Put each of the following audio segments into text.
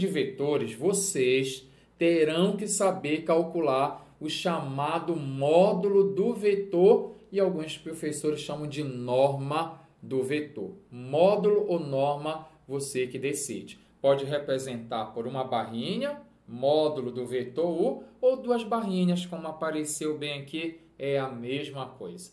de vetores, vocês terão que saber calcular o chamado módulo do vetor e alguns professores chamam de norma do vetor. Módulo ou norma, você que decide. Pode representar por uma barrinha, módulo do vetor U, ou duas barrinhas, como apareceu bem aqui, é a mesma coisa.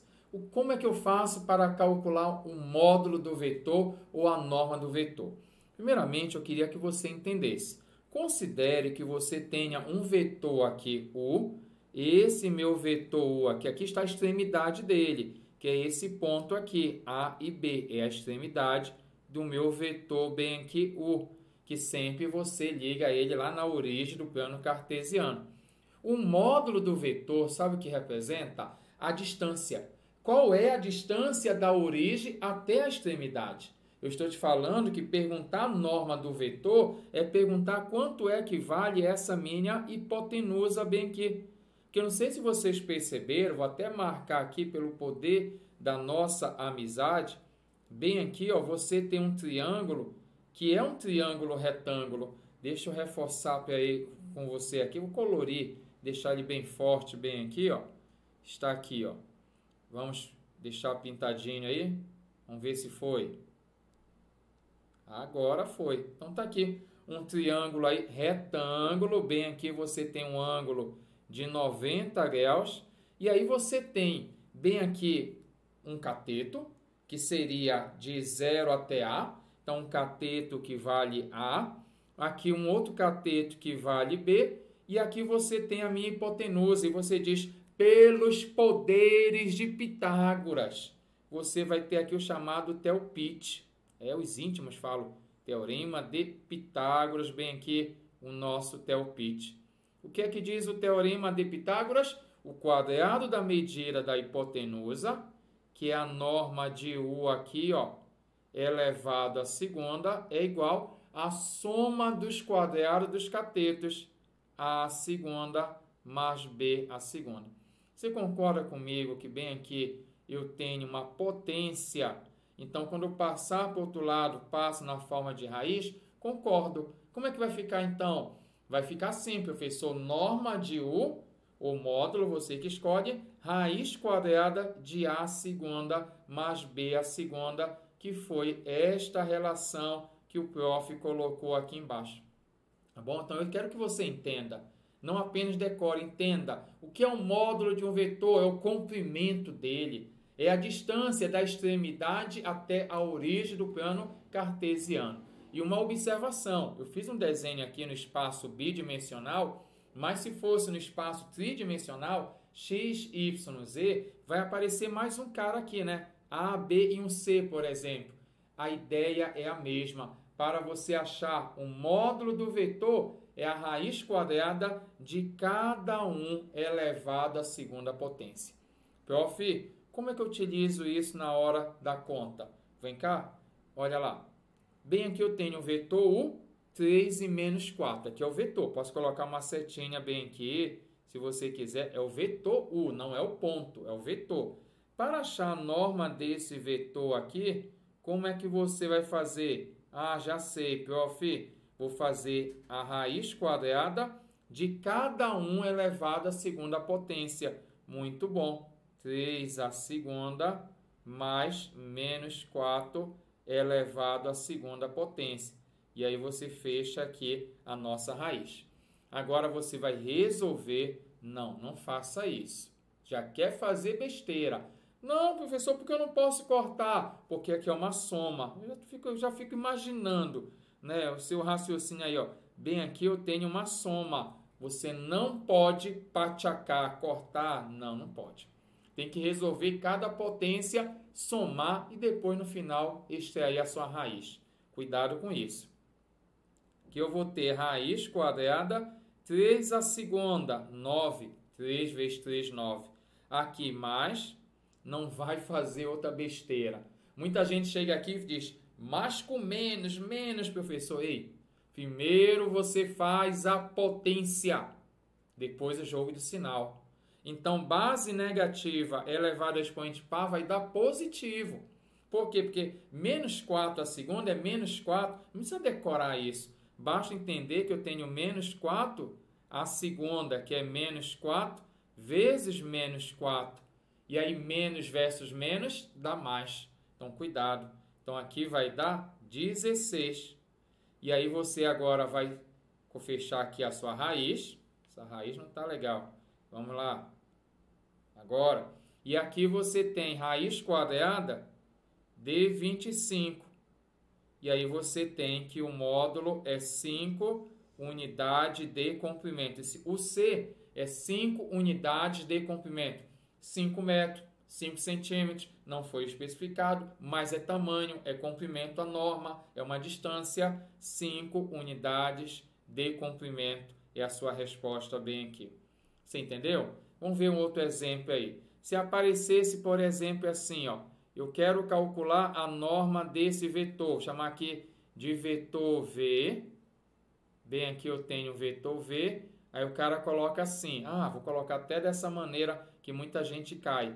Como é que eu faço para calcular o módulo do vetor ou a norma do vetor? Primeiramente, eu queria que você entendesse. Considere que você tenha um vetor aqui, U, esse meu vetor U aqui, aqui está a extremidade dele, que é esse ponto aqui, A e B, é a extremidade do meu vetor bem aqui, U, que sempre você liga ele lá na origem do plano cartesiano. O módulo do vetor, sabe o que representa? A distância. Qual é a distância da origem até a extremidade? Eu estou te falando que perguntar a norma do vetor é perguntar quanto é que vale essa minha hipotenusa bem aqui que eu não sei se vocês perceberam, vou até marcar aqui pelo poder da nossa amizade. Bem aqui, ó, você tem um triângulo que é um triângulo retângulo. Deixa eu reforçar aí com você aqui, vou colorir, deixar ele bem forte, bem aqui, ó. Está aqui, ó. Vamos deixar pintadinho aí. Vamos ver se foi. Agora foi. Então tá aqui um triângulo aí retângulo, bem aqui você tem um ângulo de 90 graus. E aí você tem bem aqui um cateto, que seria de 0 até A. Então, um cateto que vale A. Aqui um outro cateto que vale B. E aqui você tem a minha hipotenusa. E você diz, pelos poderes de Pitágoras. Você vai ter aqui o chamado Teopite. É, os íntimos falam teorema de Pitágoras. Bem aqui o nosso Teopite. O que é que diz o teorema de Pitágoras? O quadrado da medida da hipotenusa, que é a norma de U aqui, ó, elevado à segunda, é igual à soma dos quadrados dos catetos, a segunda mais B a segunda. Você concorda comigo que bem aqui eu tenho uma potência? Então, quando passar para o outro lado, passa na forma de raiz? Concordo. Como é que vai ficar então? Vai ficar assim, professor, norma de U, o módulo, você que escolhe, raiz quadrada de A segunda mais B a segunda, que foi esta relação que o prof colocou aqui embaixo. Tá bom? Então eu quero que você entenda, não apenas decore, entenda o que é um módulo de um vetor, é o comprimento dele, é a distância da extremidade até a origem do plano cartesiano. E uma observação, eu fiz um desenho aqui no espaço bidimensional, mas se fosse no espaço tridimensional, x, y, z, vai aparecer mais um cara aqui, né? A, B e um C, por exemplo. A ideia é a mesma. Para você achar o módulo do vetor, é a raiz quadrada de cada um elevado à segunda potência. Prof, como é que eu utilizo isso na hora da conta? Vem cá, olha lá. Bem aqui eu tenho o vetor U, 3 e menos 4. Aqui é o vetor. Posso colocar uma setinha bem aqui, se você quiser. É o vetor U, não é o ponto, é o vetor. Para achar a norma desse vetor aqui, como é que você vai fazer? Ah, já sei, prof. Vou fazer a raiz quadrada de cada um elevado à segunda potência. Muito bom. 3 à segunda mais menos 4 elevado à segunda potência. E aí você fecha aqui a nossa raiz. Agora você vai resolver. Não, não faça isso. Já quer fazer besteira. Não, professor, porque eu não posso cortar? Porque aqui é uma soma. Eu já fico, eu já fico imaginando né, o seu raciocínio aí. Ó. Bem aqui eu tenho uma soma. Você não pode pachacar, cortar. Não, não pode. Tem que resolver cada potência, somar e depois no final extrair a sua raiz. Cuidado com isso. Que eu vou ter raiz quadrada 3 a segunda, 9. 3 vezes 3, 9. Aqui mais, não vai fazer outra besteira. Muita gente chega aqui e diz, mais com menos, menos, professor. Ei, primeiro você faz a potência, depois o jogo de sinal. Então, base negativa elevada ao expoente par vai dar positivo. Por quê? Porque menos 4 a segunda é menos 4. Não precisa decorar isso. basta entender que eu tenho menos 4, a segunda, que é menos 4, vezes menos 4. E aí, menos versus menos dá mais. Então, cuidado. Então, aqui vai dar 16. E aí, você agora vai fechar aqui a sua raiz. Essa raiz não está legal. Vamos lá. Agora, e aqui você tem raiz quadrada de 25. E aí você tem que o módulo é 5 unidades de comprimento. O C é 5 unidades de comprimento. 5 metros, 5 centímetros, não foi especificado, mas é tamanho, é comprimento, a norma é uma distância, 5 unidades de comprimento é a sua resposta bem aqui. Você entendeu? Vamos ver um outro exemplo aí. Se aparecesse, por exemplo, assim, ó, eu quero calcular a norma desse vetor, vou chamar aqui de vetor V. Bem aqui eu tenho vetor V, aí o cara coloca assim, ah, vou colocar até dessa maneira que muita gente cai.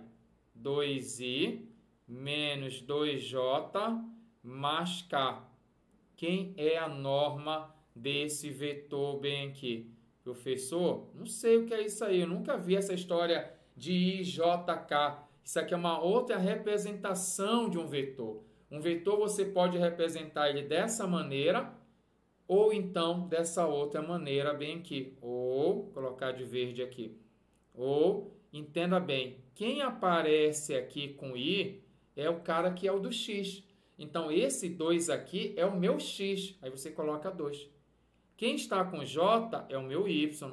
2i menos 2j mais k. Quem é a norma desse vetor bem aqui? Professor, não sei o que é isso aí, eu nunca vi essa história de IJK. Isso aqui é uma outra representação de um vetor. Um vetor você pode representar ele dessa maneira ou então dessa outra maneira bem aqui. Ou, colocar de verde aqui. Ou, entenda bem, quem aparece aqui com I é o cara que é o do X. Então, esse 2 aqui é o meu X. Aí você coloca 2. Quem está com J é o meu Y.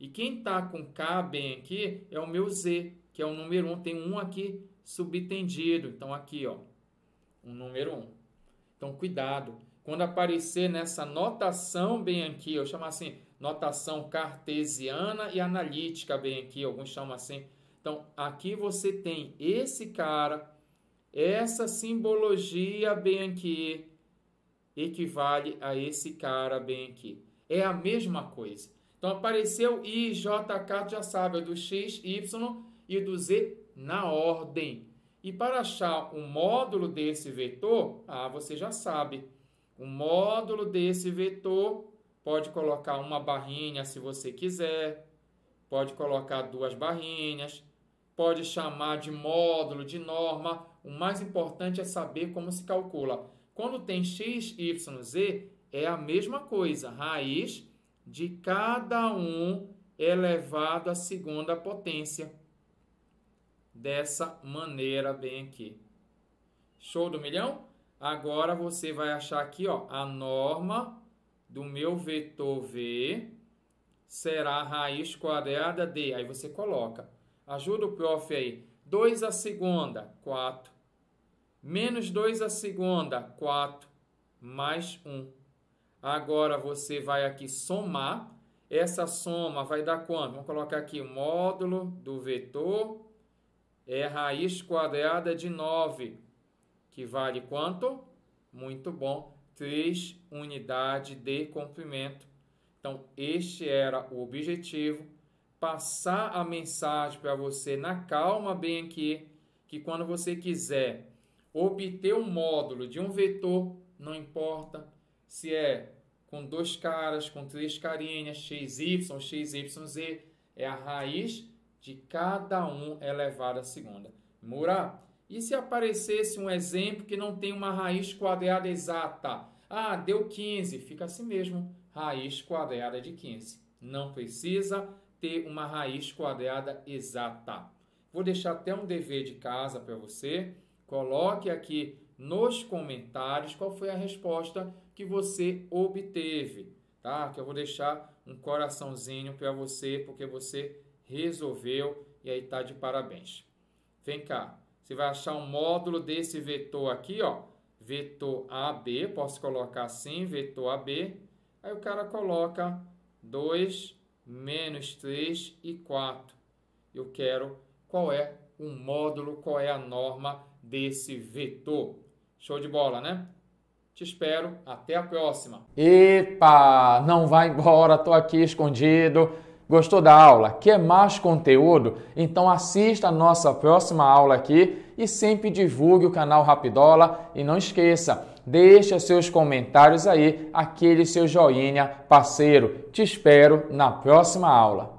E quem está com K bem aqui é o meu Z, que é o número 1. Tem um aqui subtendido. Então, aqui, ó, um número 1. Então, cuidado. Quando aparecer nessa notação bem aqui, eu chamo assim, notação cartesiana e analítica bem aqui, alguns chamam assim. Então, aqui você tem esse cara, essa simbologia bem aqui, equivale a esse cara bem aqui. É a mesma coisa. Então apareceu I, J, K, já sabe, é do X, Y e do Z na ordem. E para achar o módulo desse vetor, ah, você já sabe. O módulo desse vetor pode colocar uma barrinha se você quiser, pode colocar duas barrinhas, pode chamar de módulo, de norma. O mais importante é saber como se calcula. Quando tem x, y, z, é a mesma coisa, raiz de cada um elevado à segunda potência. Dessa maneira bem aqui. Show do milhão? Agora você vai achar aqui, ó, a norma do meu vetor V será a raiz quadrada de. Aí você coloca. Ajuda o prof aí. 2 a segunda, 4. Menos 2 a segunda, 4. Mais 1. Agora você vai aqui somar. Essa soma vai dar quanto? Vamos colocar aqui o módulo do vetor. É raiz quadrada de 9, que vale quanto? Muito bom, 3 unidades de comprimento. Então, este era o objetivo. Passar a mensagem para você na calma bem aqui, que quando você quiser obter um módulo de um vetor, não importa se é com dois caras, com três carinhas, xy, xyz, é a raiz de cada um elevado à segunda. Mura, e se aparecesse um exemplo que não tem uma raiz quadrada exata? Ah, deu 15, fica assim mesmo, raiz quadrada de 15. Não precisa ter uma raiz quadrada exata. Vou deixar até um dever de casa para você. Coloque aqui nos comentários qual foi a resposta que você obteve, tá? Que eu vou deixar um coraçãozinho para você porque você resolveu e aí tá de parabéns. Vem cá, você vai achar um módulo desse vetor aqui, ó, vetor AB, posso colocar assim, vetor AB. Aí o cara coloca 2 menos 3 e 4. Eu quero qual é o módulo, qual é a norma desse vetor. Show de bola, né? Te espero, até a próxima. Epa, não vai embora, tô aqui escondido. Gostou da aula? Quer mais conteúdo? Então assista a nossa próxima aula aqui e sempre divulgue o canal Rapidola e não esqueça, Deixa seus comentários aí, aquele seu joinha parceiro. Te espero na próxima aula.